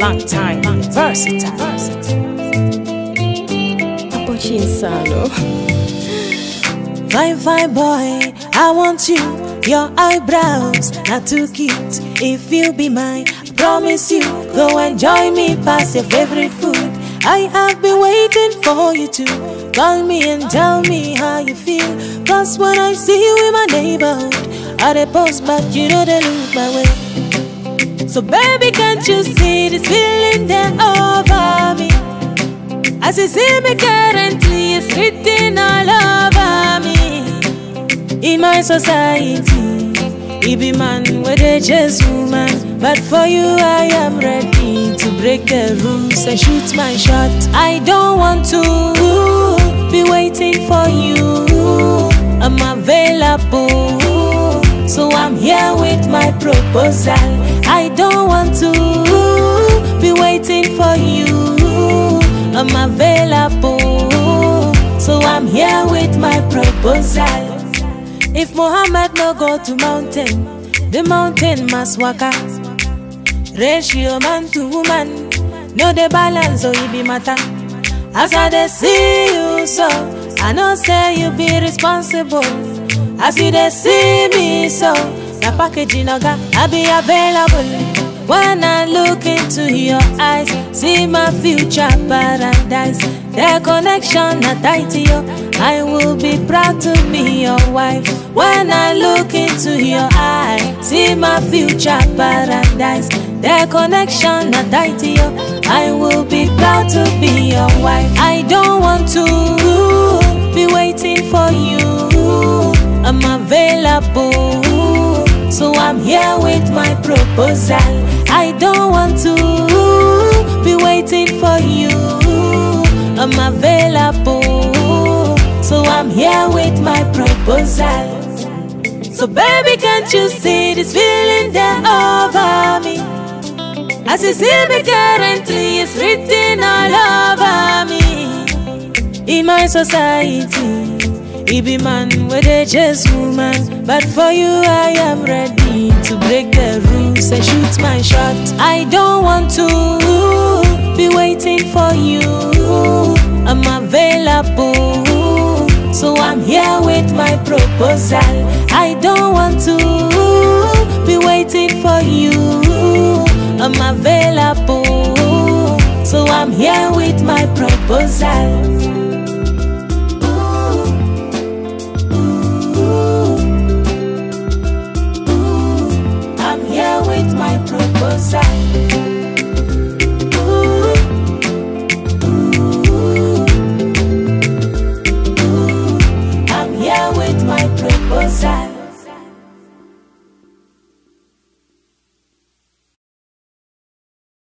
Long time, versatile. Apochi Insano. Fine, fine boy, I want you. Your eyebrows not too cute. If you be mine, I promise you, go enjoy me past your favorite food. I have been waiting for you to call me and tell me how you feel. Cause when I see you in my neighborhood, I dey post but you know they look my way. So baby, can't you see this feeling there over me? As you see me currently, it's written all over me. In my society, he be man where they chase woman. But for you, I am ready to break the rules and shoot my shot. I don't want to be waiting for you. I'm available, here with my proposal. I don't want to be waiting for you. I'm available, so I'm here with my proposal. If Muhammad no go to mountain, the mountain must out. Ratio man to woman, no the balance so it be matter. As I see you so, I know say you be responsible. As you dey see me so, the packaging oga I be available. When I look into your eyes, see my future paradise. The connection not tight to you. I will be proud to be your wife. When I look into your eyes, see my future paradise. The connection not tight to you. I will be proud to be your wife. I don't want to my proposal. I don't want to be waiting for you. I'm available, so I'm here with my proposal. So baby, can't you see this feeling there over me? As you see me currently, it's written all over me. In my society, he be man where they chase woman. But for you, I am ready to break the rules and shoot my shot. I don't want to be waiting for you. I'm available, so I'm here with my proposal. I don't want to be waiting for you. I'm available, so I'm here with my proposal. Proposal.